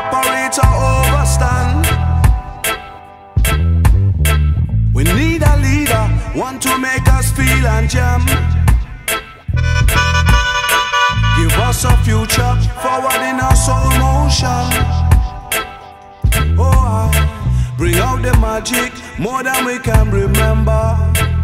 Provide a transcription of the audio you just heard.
operator overstand. We need a leader, one to make us feel and jam. Give us a future, forward in our soul motion. Oh, I bring out the magic, more than we can remember.